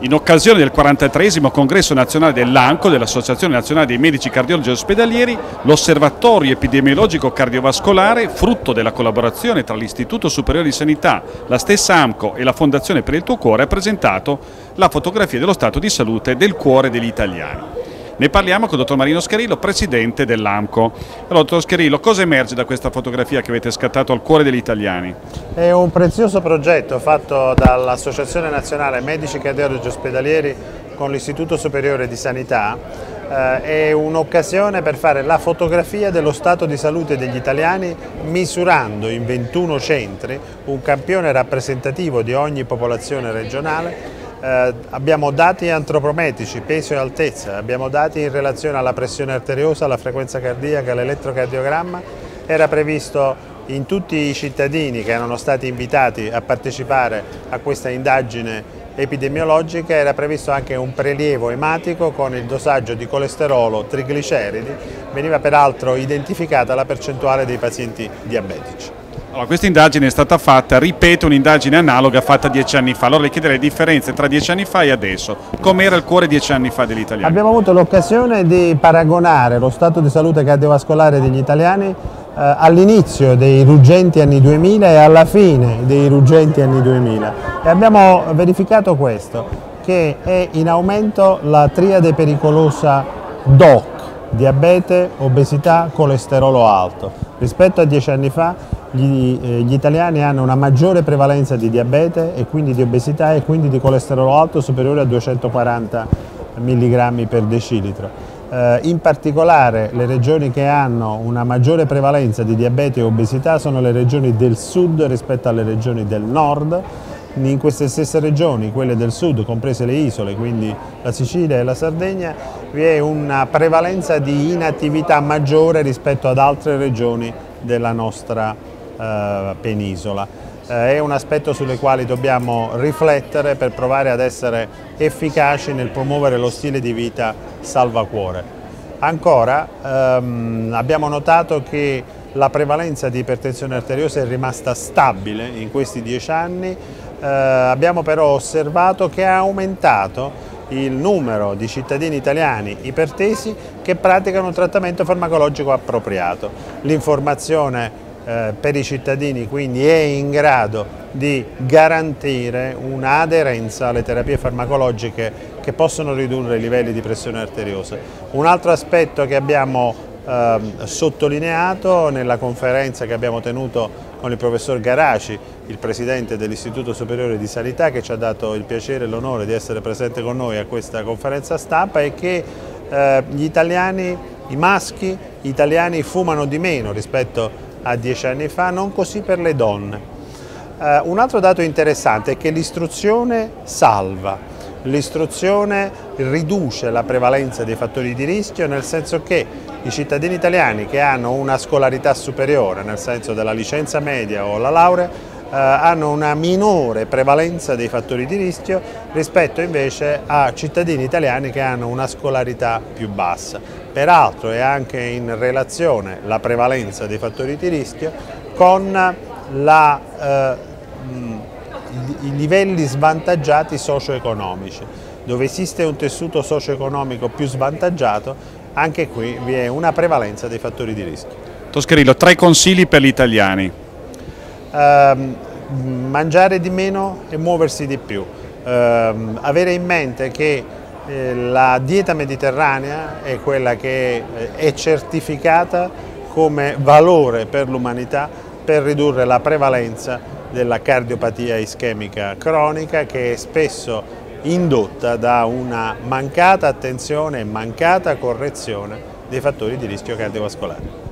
In occasione del 43 congresso nazionale dell'ANCO, dell'Associazione Nazionale dei Medici Cardiologi Ospedalieri, l'Osservatorio Epidemiologico Cardiovascolare, frutto della collaborazione tra l'Istituto Superiore di Sanità, la stessa AMCO e la Fondazione per il Tuo Cuore, ha presentato la fotografia dello stato di salute del cuore degli italiani. Ne parliamo con il dottor Marino Scherillo, presidente dell'AMCO. Allora, dottor Scherillo, cosa emerge da questa fotografia che avete scattato al cuore degli italiani? È un prezioso progetto fatto dall'Associazione Nazionale Medici Cardiologi Ospedalieri con l'Istituto Superiore di Sanità. Eh, è un'occasione per fare la fotografia dello stato di salute degli italiani misurando in 21 centri un campione rappresentativo di ogni popolazione regionale eh, abbiamo dati antropometrici, peso e altezza, abbiamo dati in relazione alla pressione arteriosa, alla frequenza cardiaca, all'elettrocardiogramma. Era previsto in tutti i cittadini che erano stati invitati a partecipare a questa indagine epidemiologica era previsto anche un prelievo ematico con il dosaggio di colesterolo, trigliceridi, veniva peraltro identificata la percentuale dei pazienti diabetici. Allora, questa indagine è stata fatta, ripeto, un'indagine analoga fatta dieci anni fa. Allora le chiederei le differenze tra dieci anni fa e adesso. Com'era il cuore dieci anni fa degli italiani? Abbiamo avuto l'occasione di paragonare lo stato di salute cardiovascolare degli italiani eh, all'inizio dei ruggenti anni 2000 e alla fine dei ruggenti anni 2000 e abbiamo verificato questo, che è in aumento la triade pericolosa DOC, diabete, obesità, colesterolo alto. Rispetto a dieci anni fa gli, eh, gli, italiani hanno una maggiore prevalenza di diabete e quindi di obesità e quindi di colesterolo alto superiore a 240 mg per decilitro. Eh, in particolare le regioni che hanno una maggiore prevalenza di diabete e obesità sono le regioni del sud rispetto alle regioni del nord. In queste stesse regioni, quelle del sud, comprese le isole, quindi la Sicilia e la Sardegna, vi è una prevalenza di inattività maggiore rispetto ad altre regioni della nostra eh, penisola. Eh, è un aspetto sulle quali dobbiamo riflettere per provare ad essere efficaci nel promuovere lo stile di vita salvacuore. Ancora ehm, abbiamo notato che la prevalenza di ipertensione arteriosa è rimasta stabile in questi dieci anni, eh, abbiamo però osservato che ha aumentato il numero di cittadini italiani ipertesi che praticano un trattamento farmacologico appropriato. L'informazione eh, per i cittadini quindi è in grado di garantire un'aderenza alle terapie farmacologiche che possono ridurre i livelli di pressione arteriosa. Un altro aspetto che abbiamo eh, sottolineato nella conferenza che abbiamo tenuto con il professor Garaci, il presidente dell'Istituto Superiore di Sanità che ci ha dato il piacere e l'onore di essere presente con noi a questa conferenza stampa è che eh, gli italiani, i maschi italiani fumano di meno rispetto a dieci anni fa, non così per le donne. Uh, un altro dato interessante è che l'istruzione salva, l'istruzione riduce la prevalenza dei fattori di rischio nel senso che i cittadini italiani che hanno una scolarità superiore, nel senso della licenza media o la laurea, eh, hanno una minore prevalenza dei fattori di rischio rispetto invece a cittadini italiani che hanno una scolarità più bassa. Peraltro è anche in relazione la prevalenza dei fattori di rischio con la, eh, i livelli svantaggiati socio-economici. Dove esiste un tessuto socio-economico più svantaggiato, anche qui vi è una prevalenza dei fattori di rischio. Toscarillo, tre consigli per gli italiani ehm, mangiare di meno e muoversi di più. Ehm, avere in mente che eh, la dieta mediterranea è quella che eh, è certificata come valore per l'umanità per ridurre la prevalenza della cardiopatia ischemica cronica che è spesso indotta da una mancata attenzione e mancata correzione dei fattori di rischio cardiovascolare.